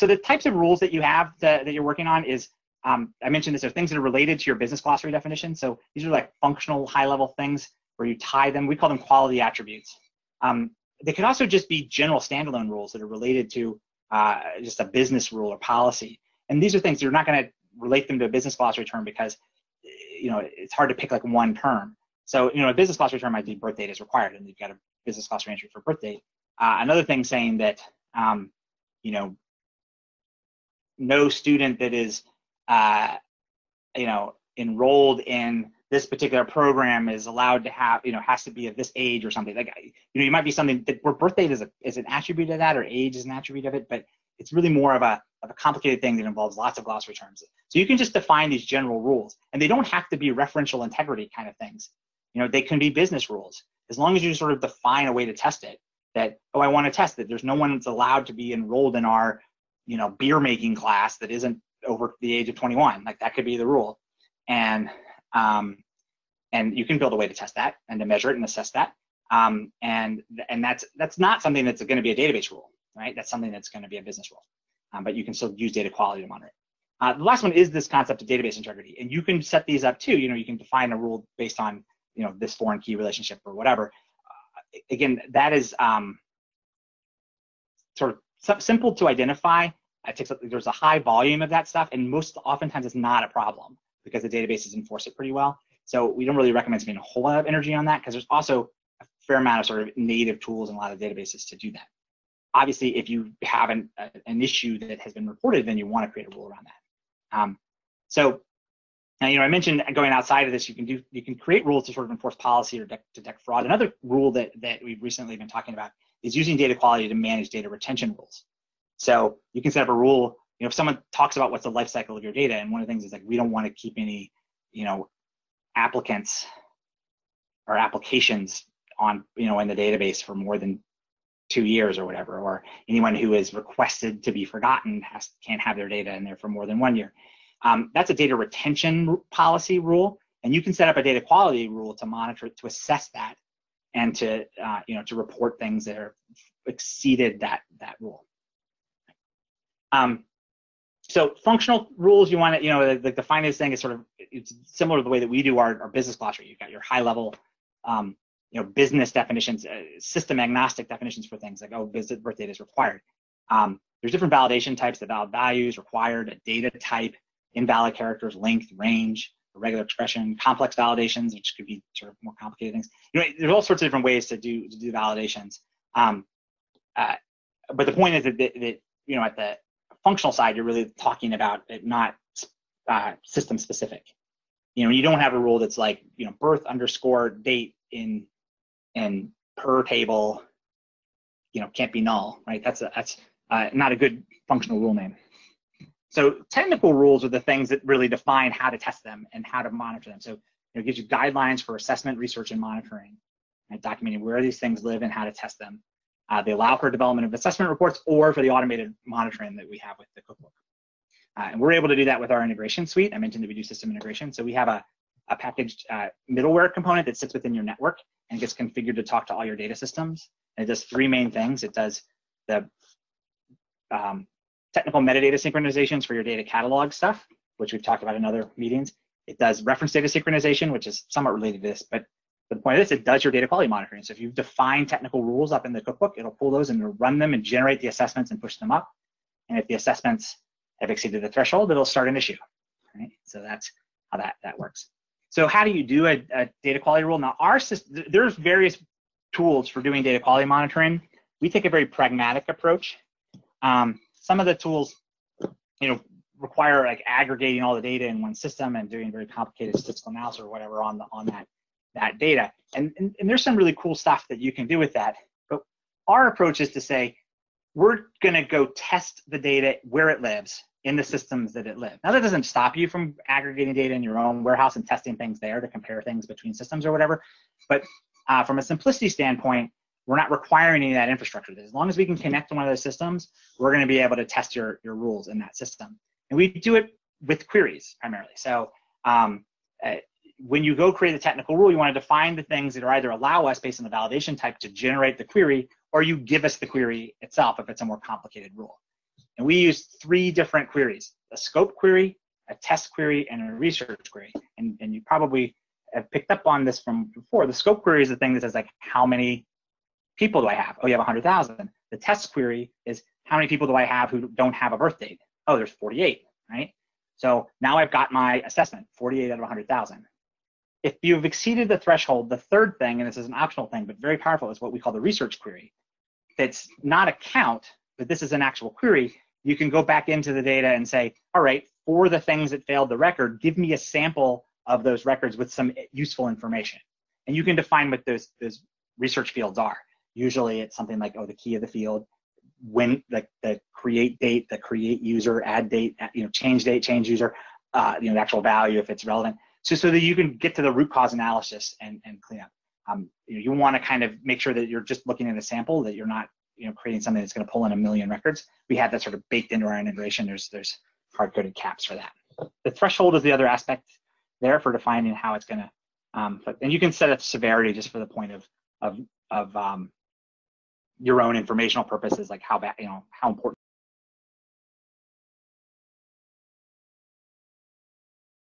so the types of rules that you have that, you're working on is um, I mentioned this, are things that are related to your business glossary definition. So these are like functional high level things where you tie them. We call them quality attributes. Um, they could also just be general standalone rules that are related to uh, just a business rule or policy. And these are things you're not going to relate them to a business glossary term because you know it's hard to pick like one term. So you know a business glossary term might be birth date is required, and you've got a business glossary entry for birth date. Uh, another thing saying that um, you know no student that is uh, you know enrolled in this particular program is allowed to have, you know, has to be of this age or something. Like, you know, you might be something that where birth date is, a, is an attribute of that or age is an attribute of it, but it's really more of a, of a complicated thing that involves lots of glossary terms. So you can just define these general rules and they don't have to be referential integrity kind of things. You know, they can be business rules as long as you sort of define a way to test it that, oh, I want to test it. There's no one that's allowed to be enrolled in our, you know, beer making class that isn't over the age of 21. Like that could be the rule. And um, and you can build a way to test that and to measure it and assess that. Um, and and that's that's not something that's going to be a database rule, right? That's something that's going to be a business rule. Um, but you can still use data quality to monitor it. Uh, the last one is this concept of database integrity, and you can set these up too. You know, you can define a rule based on you know this foreign key relationship or whatever. Uh, again, that is um, sort of simple to identify. It takes there's a high volume of that stuff, and most oftentimes it's not a problem because the databases enforce it pretty well. So we don't really recommend spending a whole lot of energy on that because there's also a fair amount of sort of native tools in a lot of databases to do that. Obviously, if you have an, uh, an issue that has been reported, then you want to create a rule around that. Um, so, now, you know, I mentioned going outside of this, you can do you can create rules to sort of enforce policy or de detect fraud. Another rule that that we've recently been talking about is using data quality to manage data retention rules. So you can set up a rule. You know, if someone talks about what's the life cycle of your data, and one of the things is like we don't want to keep any, you know, applicants or applications on you know in the database for more than two years or whatever, or anyone who is requested to be forgotten has can't have their data in there for more than one year. Um, that's a data retention policy rule, and you can set up a data quality rule to monitor to assess that and to uh, you know to report things that are exceeded that that rule. Um, so functional rules, you want to, you know, the, the finance thing is sort of, it's similar to the way that we do our, our business glossary. You've got your high level, um, you know, business definitions, uh, system agnostic definitions for things like, oh, business birth date is required. Um, there's different validation types, the valid values, required, a data type, invalid characters, length, range, regular expression, complex validations, which could be sort of more complicated things. You know, there's all sorts of different ways to do to do validations. Um, uh, but the point is that, that, that you know at the functional side, you're really talking about it not uh, system specific. You know, you don't have a rule that's like, you know, birth underscore date in and per table, you know, can't be null, right? That's a, that's uh, not a good functional rule name. So technical rules are the things that really define how to test them and how to monitor them. So it gives you guidelines for assessment, research, and monitoring, and documenting where these things live and how to test them. Uh, they allow for development of assessment reports or for the automated monitoring that we have with the cookbook. Uh, and we're able to do that with our integration suite. I mentioned that we do system integration. So we have a, a packaged uh, middleware component that sits within your network and gets configured to talk to all your data systems. And it does three main things. It does the um, technical metadata synchronizations for your data catalog stuff, which we've talked about in other meetings. It does reference data synchronization, which is somewhat related to this, but but the point of this, it does your data quality monitoring. So if you've defined technical rules up in the cookbook, it'll pull those and run them and generate the assessments and push them up. And if the assessments have exceeded the threshold, it'll start an issue. Right? So that's how that, that works. So how do you do a, a data quality rule? Now our system, there's various tools for doing data quality monitoring. We take a very pragmatic approach. Um, some of the tools, you know, require like aggregating all the data in one system and doing very complicated statistical analysis or whatever on the on that that data. And, and, and there's some really cool stuff that you can do with that. But our approach is to say, we're going to go test the data where it lives in the systems that it lives. Now, that doesn't stop you from aggregating data in your own warehouse and testing things there to compare things between systems or whatever. But uh, from a simplicity standpoint, we're not requiring any of that infrastructure. As long as we can connect to one of those systems, we're going to be able to test your, your rules in that system. And we do it with queries primarily. So um, uh, when you go create a technical rule, you want to define the things that are either allow us based on the validation type to generate the query, or you give us the query itself if it's a more complicated rule. And we use three different queries, a scope query, a test query, and a research query. And, and you probably have picked up on this from before. The scope query is the thing that says like, how many people do I have? Oh, you have 100,000. The test query is how many people do I have who don't have a birth date? Oh, there's 48, right? So now I've got my assessment, 48 out of 100,000. If you've exceeded the threshold, the third thing, and this is an optional thing, but very powerful, is what we call the research query. That's not a count, but this is an actual query. You can go back into the data and say, all right, for the things that failed the record, give me a sample of those records with some useful information. And you can define what those, those research fields are. Usually it's something like, oh, the key of the field, when the, the create date, the create user, add date, you know, change date, change user, uh, you know, the actual value if it's relevant. So, so that you can get to the root cause analysis and, and clean up. Um, you, know, you want to kind of make sure that you're just looking at a sample, that you're not, you know, creating something that's going to pull in a million records. We have that sort of baked into our integration. There's, there's hard-coded caps for that. The threshold is the other aspect there for defining how it's going to, um, but, and you can set a severity just for the point of, of, of um, your own informational purposes, like how bad, you know, how important